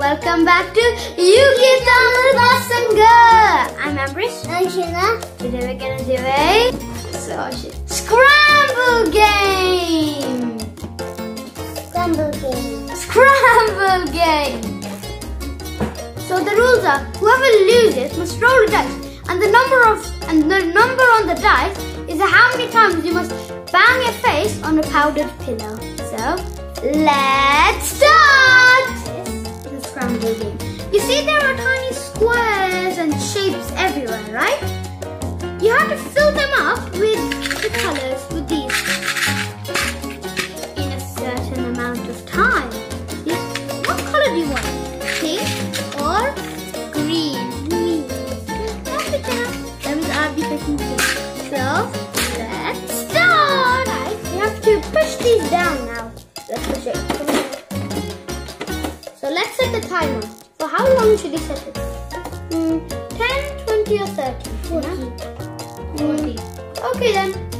Welcome back to UK Tamil Pasanga. I'm Ambrish. I'm Sheena. Today we're gonna do a so scramble game. Scramble game. Scramble game. So the rules are whoever loses must roll a dice, and the number of and the number on the dice is how many times you must bang your face on a powdered pillow. So let's start You see there are tiny squares and shapes everywhere, right? You have to fill them up with the colors the timer. For how long should we set it? Mm, 10, 20 or 30? 40. 40. Okay then.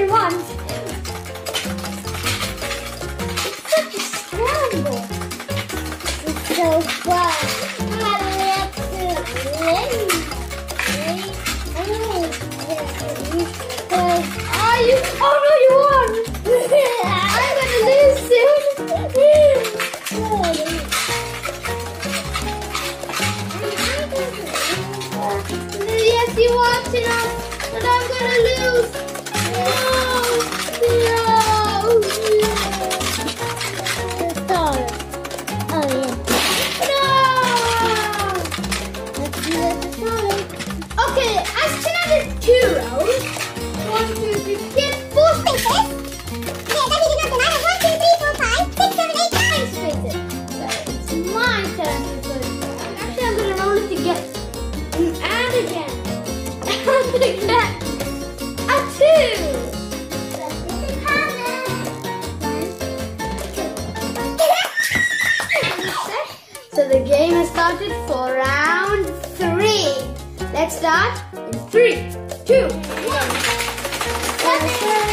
we want. It's such a scramble. It's so fun. How to win? Ah, you, oh no, you won! I'm gonna lose soon. yes, you won, but I'm gonna lose. No, So the game has started for round three. Let's start in three, two, one.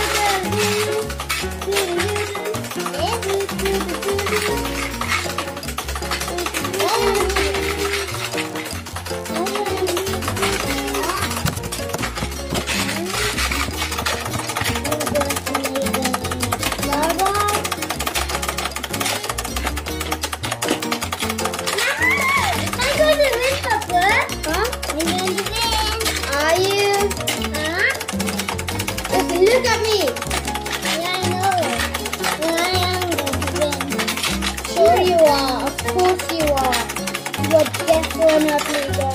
Definitely going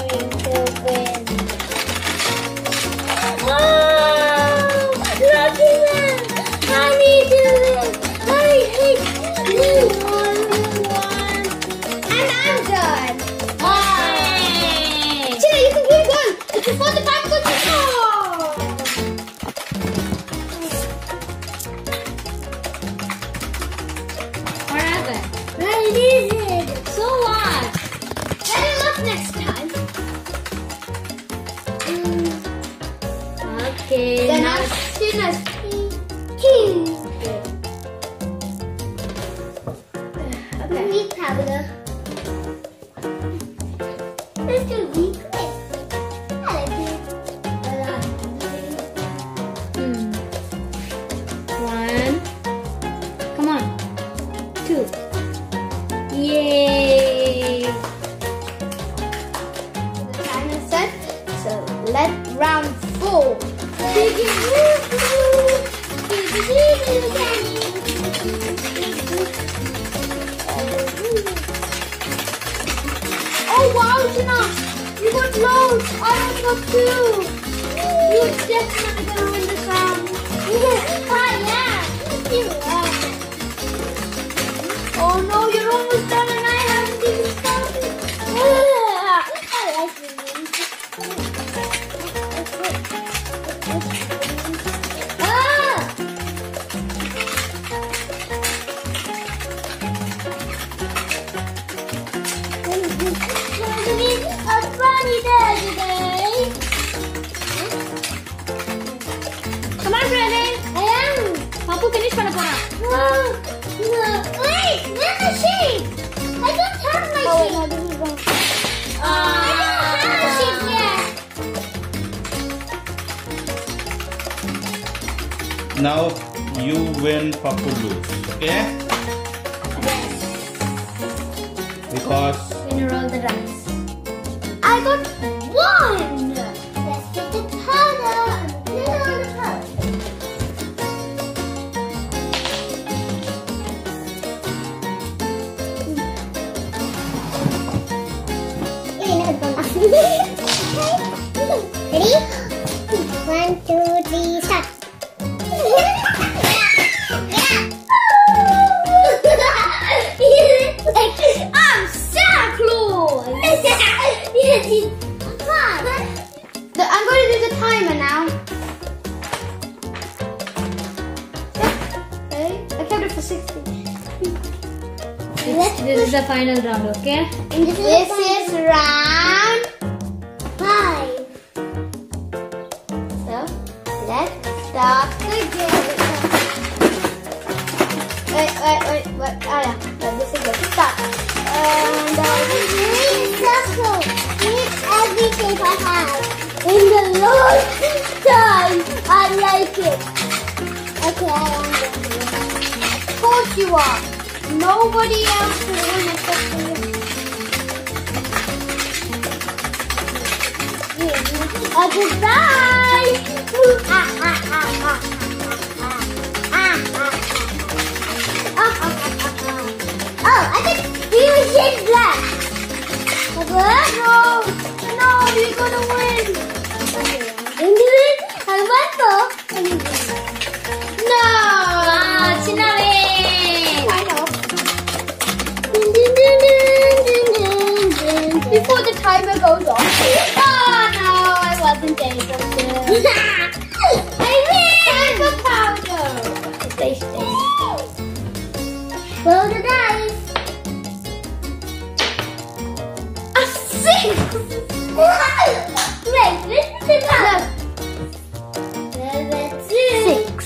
Like it. I like it. Hmm. One. Come on. Two. Yay! The time is set. So let round four. Oh wow, Jana! You got loads! I only got two! You're definitely gonna win this round. Oh, yeah. Are. Uh, oh no, you're almost this is wrong. I don't have a yet. Now you win, Papu lose. Okay? Yes. Because Winner roll the dice. I got final round, okay? And this, This is round five. So, let's start the game. Wait, wait, wait, wait. Oh yeah, no, this is the start. And uh, Green circle. Eat every shape I have. in the last time, I like it. Okay, I am going to win. Of course you are. Nobody else will win except for you. Uh, goodbye. Ah, ah, ah, ah, ah. Oh, I were shade black. No, no. I. Ah, Before the timer goes off. Oh no, I wasn't able to. I win. Powder. Stay still. Roll the dice. A six. Wait, this is. Six.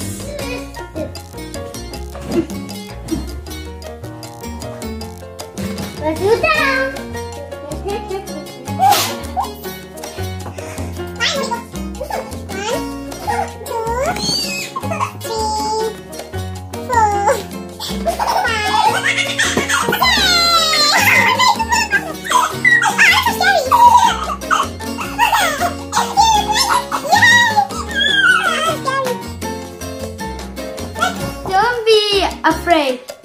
Let's do down.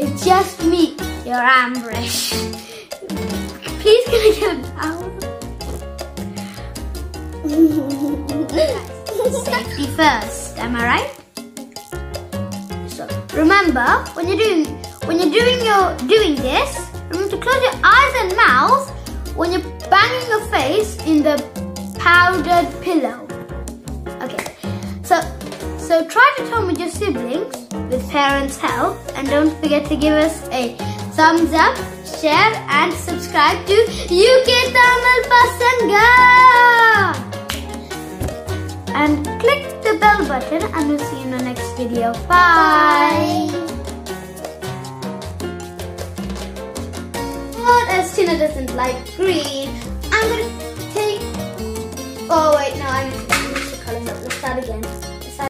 It's just me, your Ambrish. Please can I get down? Safety first, am I right? So remember, when you're doing when you're doing your doing this, remember to close your eyes and mouth when you're banging your face in the powdered pillow. So try to tell with your siblings with parents' help, and don't forget to give us a thumbs up, share, and subscribe to UK Tamil Pasanga and click the bell button and we'll see you in the next video. Bye! But as Tina doesn't like green, I'm gonna take... Oh wait, no, I missed the colors up. Let's start again.